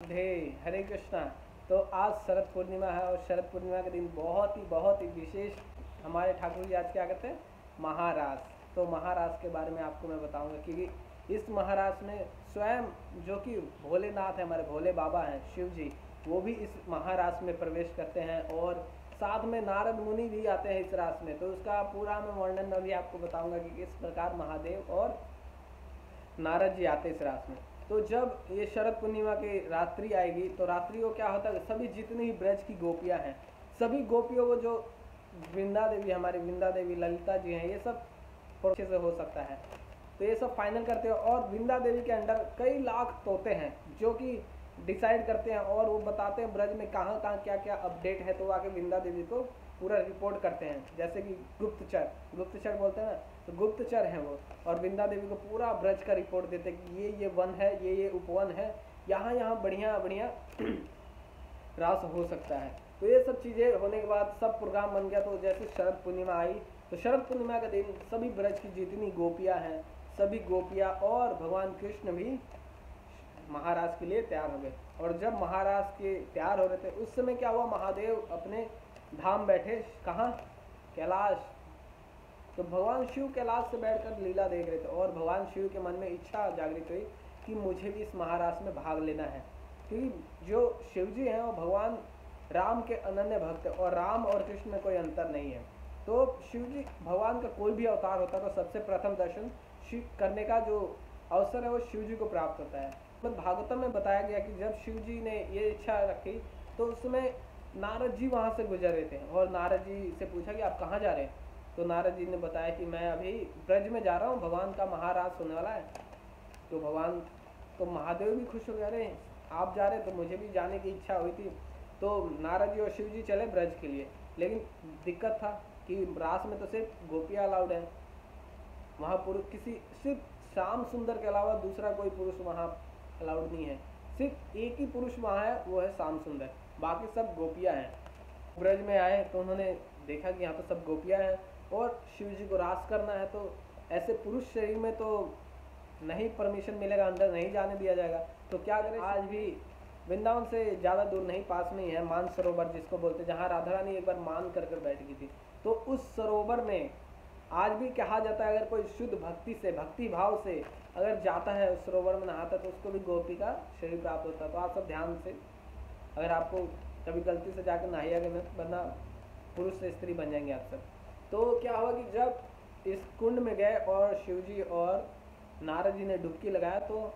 राधे हरे कृष्णा। तो आज शरद पूर्णिमा है और शरद पूर्णिमा के दिन बहुत ही बहुत ही विशेष हमारे ठाकुर जी आज क्या कहते हैं? महारास तो महारास के बारे में आपको मैं बताऊँगा क्योंकि इस महारास में स्वयं जो कि भोलेनाथ है, हमारे भोले बाबा हैं, शिव जी, वो भी इस महारास में प्रवेश करते हैं और साथ में नारद मुनि भी आते हैं इस रास में। तो उसका पूरा मैं वर्णन अभी आपको बताऊँगा कि किस प्रकार महादेव और नारद जी आते हैं इस रास में। तो जब ये शरद पूर्णिमा की रात्रि आएगी तो रात्रि को क्या होता है? सभी जितनी ही ब्रज की गोपियाँ हैं, सभी गोपियों को जो वृंदा देवी, हमारी वृंदा देवी, ललिता जी हैं, ये सब अच्छे से हो सकता है। तो ये सब फाइनल करते हैं और वृंदा देवी के अंडर कई लाख तोते हैं, जो कि डिसाइड करते हैं और वो बताते हैं ब्रज में कहाँ कहाँ क्या क्या अपडेट है तो आके वृंदा देवी को पूरा रिपोर्ट करते हैं। जैसे कि गुप्तचर गुप्तचर बोलते हैं ना तो गुप्तचर हैं वो। और वृंदा देवी को पूरा ब्रज का रिपोर्ट देते हैं कि ये ये वन है, ये ये उपवन है। यहाँ यहाँ बढ़िया बढ़िया रास हो सकता है। तो ये सब चीज़ें होने के बाद सब प्रोग्राम बन गया। तो जैसे शरद पूर्णिमा आई तो शरद पूर्णिमा का दिन सभी ब्रज की जितनी गोपियाँ हैं, सभी गोपियाँ और भगवान कृष्ण भी महाराज के लिए तैयार हो गए। और जब महाराज के तैयार हो रहे थे, उस समय क्या हुआ? महादेव अपने धाम बैठे, कहाँ, कैलाश। तो भगवान शिव कैलाश से बैठकर लीला देख रहे थे और भगवान शिव के मन में इच्छा जागृत हुई कि मुझे भी इस महाराज में भाग लेना है। क्योंकि जो शिव जी हैं, वो भगवान राम के अनन्य भक्त है और राम और कृष्ण में कोई अंतर नहीं है। तो शिव जी भगवान का कोई भी अवतार होता है तो सबसे प्रथम दर्शन शिव करने का जो अवसर है, वो शिव जी को प्राप्त होता है। मतलब भागवतम में बताया गया कि जब शिव जी ने ये इच्छा रखी तो उसमें नारद जी वहाँ से गुजर रहे थे और नारद जी से पूछा कि आप कहाँ जा रहे हैं? तो नारद जी ने बताया कि मैं अभी ब्रज में जा रहा हूँ, भगवान का महाराज होने वाला है। तो भगवान तो महादेव भी खुश हो गए अरे, आप जा रहे तो मुझे भी जाने की इच्छा हुई थी। तो नारद जी और शिव जी चले ब्रज के लिए। लेकिन दिक्कत था कि रास में तो सिर्फ़ गोपियाँ अलाउड है। वहाँ पुरुष, किसी, सिर्फ़ श्याम सुंदर के अलावा दूसरा कोई पुरुष वहाँ अलाउड नहीं है। सिर्फ़ एक ही पुरुष वहाँ है, वो है श्याम सुंदर। बाकी सब गोपियाँ हैं। ब्रज में आए तो उन्होंने देखा कि यहाँ तो सब गोपियाँ हैं और शिव जी को रास करना है तो ऐसे पुरुष शरीर में तो नहीं परमिशन मिलेगा, अंदर नहीं जाने दिया जाएगा। तो क्या करें? आज भी वृंदावन से ज़्यादा दूर नहीं, पास में ही है मान सरोवर जिसको बोलते हैं, जहाँ राधा रानी एक बार मान कर कर बैठ गई थी। तो उस सरोवर में आज भी कहा जाता है, अगर कोई शुद्ध भक्ति से, भक्ति भाव से अगर जाता है उस सरोवर में नहाता तो उसको भी गोपी का शरीर प्राप्त होता है। तो आप सब ध्यान से अगर आपको कभी गलती से जाकर नहाइया गए बना पुरुष से स्त्री बन जाएँगे आप सब। तो क्या हुआ कि जब इस कुंड में गए और शिव जी और नारद जी ने डुबकी लगाया तो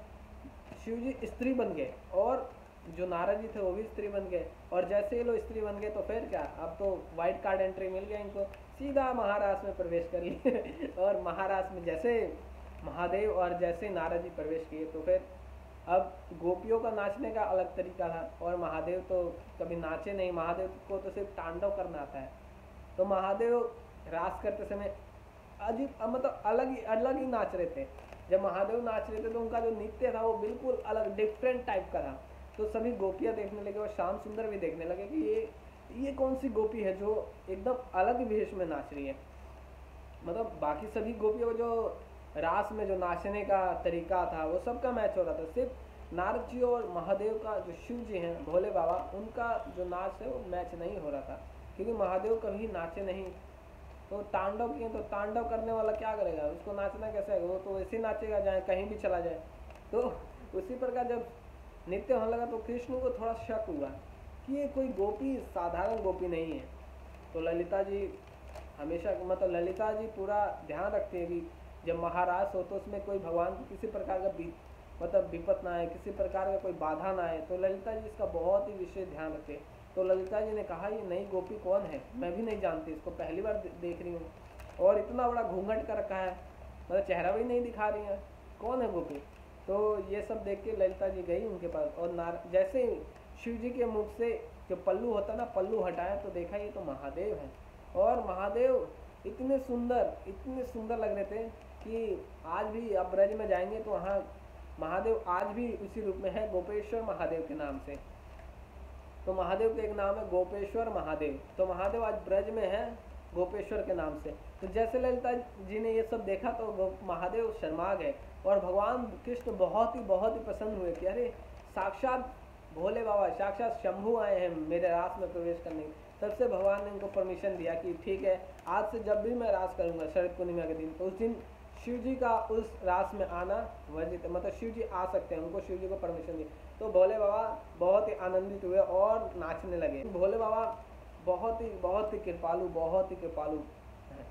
शिव जी स्त्री बन गए और जो नारद जी थे, वो भी स्त्री बन गए। और जैसे ही लोग स्त्री बन गए तो फिर क्या, अब तो वाइट कार्ड एंट्री मिल गया इनको। सीधा महाराज में प्रवेश कर लिए। और महाराज में जैसे महादेव और जैसे नारद जी प्रवेश किए तो फिर अब गोपियों का नाचने का अलग तरीका था और महादेव तो कभी नाचे नहीं, महादेव को तो सिर्फ़ तांडव करना आता है। तो महादेव रास करते समय अजीब मतलब अलग ही अलग ही नाच रहे थे। जब महादेव नाच रहे थे तो उनका जो नृत्य था वो बिल्कुल अलग डिफरेंट टाइप का था। तो सभी गोपियाँ देखने लगे और श्याम सुंदर भी देखने लगे कि ये ये कौन सी गोपी है जो एकदम अलग वेश में नाच रही है। मतलब बाकी सभी गोपियों जो रास में जो नाचने का तरीका था, वो सबका मैच हो रहा था। सिर्फ़ नारद जी और महादेव का जो शिव जी हैं, भोले बाबा, उनका जो नाच है, वो मैच नहीं हो रहा था। क्योंकि महादेव कभी नाचे नहीं। तो तांडव किए तो तांडव करने वाला क्या करेगा? उसको नाचना कैसे है वो तो वैसे नाचेगा जाए कहीं भी चला जाए। तो उसी प्रकार जब नृत्य होने लगा तो कृष्ण को थोड़ा शक हुआ कि ये कोई गोपी, साधारण गोपी नहीं है। तो ललिता जी हमेशा मतलब ललिता जी पूरा ध्यान रखती है कि जब महाराज हो तो उसमें कोई भगवान को किसी प्रकार का मतलब विपत ना आए, किसी प्रकार का कोई बाधा ना आए तो ललिता जी इसका बहुत ही विशेष ध्यान रखे। तो ललिता जी ने कहा, ये नई गोपी कौन है? मैं भी नहीं जानती, इसको पहली बार देख रही हूँ। और इतना बड़ा घूंघट कर रखा है मतलब चेहरा भी नहीं दिखा रही है। कौन है गोपी? तो ये सब देख के ललिता जी गई उनके पास, और नार जैसे ही शिव जी के मुख से जो पल्लू होता ना, पल्लू हटाया तो देखा, ये तो महादेव है। और महादेव इतने सुंदर इतने सुंदर लग रहे थे कि आज भी आप ब्रज में जाएँगे तो वहाँ महादेव आज भी उसी रूप में है, गोपेश्वर महादेव के नाम से। तो महादेव का एक नाम है गोपेश्वर महादेव। तो महादेव आज ब्रज में है, गोपेश्वर के नाम से। तो जैसे ललिता जी ने ये सब देखा तो महादेव शर्मा गए और भगवान कृष्ण बहुत ही बहुत ही प्रसन्न हुए कि अरे, साक्षात भोले बाबा, साक्षात शंभू आए हैं मेरे रास में प्रवेश करने। तब से भगवान ने उनको परमिशन दिया कि ठीक है, आज से जब भी मैं रास करूँगा शरद पूर्णिमा के दिन तो उस दिन शिव जी का उस रास में आना वर्जित मतलब शिव जी आ सकते हैं, उनको शिव जी को परमिशन दी। तो भोले बाबा बहुत ही आनंदित हुए और नाचने लगे। भोले बाबा बहुत ही बहुत ही कृपालु, बहुत ही कृपालु है।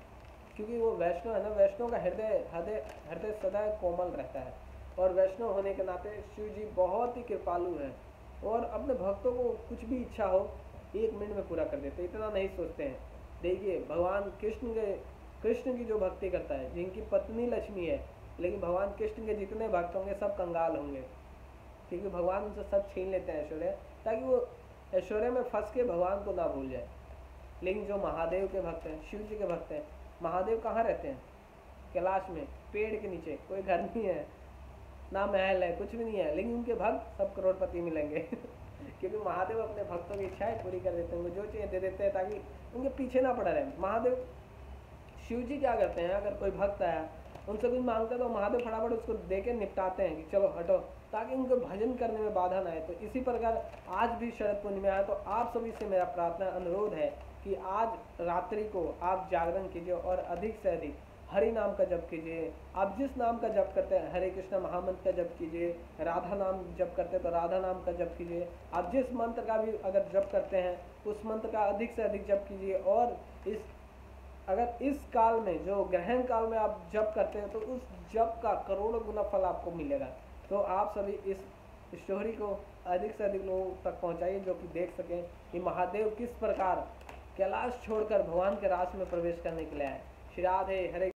क्योंकि वो वैष्णव है ना, वैष्णव का हृदय हृदय हृदय सदा कोमल रहता है। और वैष्णव होने के नाते शिव जी बहुत ही कृपालु हैं। और अपने भक्तों को कुछ भी इच्छा हो, एक मिनट में पूरा कर देते इतना नहीं सोचते हैं। देखिए, भगवान कृष्ण के कृष्ण की जो भक्ति करता है, जिनकी पत्नी लक्ष्मी है, लेकिन भगवान कृष्ण के जितने भक्त होंगे, सब कंगाल होंगे। क्योंकि भगवान उनसे सब छीन लेते हैं ऐश्वर्य, ताकि वो ऐश्वर्य में फंस के भगवान को ना भूल जाए। लेकिन जो महादेव के भक्त हैं, शिव जी के भक्त हैं, महादेव कहाँ रहते हैं? कैलाश में, पेड़ के नीचे, कोई घर नहीं है, ना महल है, कुछ भी नहीं है। लेकिन उनके भक्त सब करोड़पति मिलेंगे। क्योंकि महादेव अपने भक्तों की इच्छाएँ पूरी कर देते हैं, उनको जो चाहिए दे देते हैं, ताकि उनके पीछे ना पड़ा रहे। महादेव शिव जी क्या करते हैं? अगर कोई भक्त आया, उनसे कुछ मांगते तो महादेव फटाफट उसको दे के निपटाते हैं कि चलो हटो, ताकि उनको भजन करने में बाधा ना आए। तो इसी प्रकार आज भी शरद पूर्णिमा है तो आप सभी से मेरा प्रार्थना, अनुरोध है कि आज रात्रि को आप जागरण कीजिए और अधिक से अधिक हरि नाम का जप कीजिए। आप जिस नाम का जप करते हैं, हरे कृष्ण महामंत्र का जप कीजिए, राधा नाम जप करते हैं तो राधा नाम का जप कीजिए। आप जिस मंत्र का भी अगर जप करते हैं, उस मंत्र का अधिक से अधिक जप कीजिए और इस अगर इस काल में, जो ग्रहण काल में आप जप करते हैं तो उस जप का करोड़ों गुना फल आपको मिलेगा। तो आप सभी इस स्टोरी को अधिक से अधिक लोगों तक पहुंचाइए, जो कि देख सकें कि महादेव किस प्रकार कैलाश छोड़कर भगवान के रास में प्रवेश करने के लिए आए। श्री राधे, हरे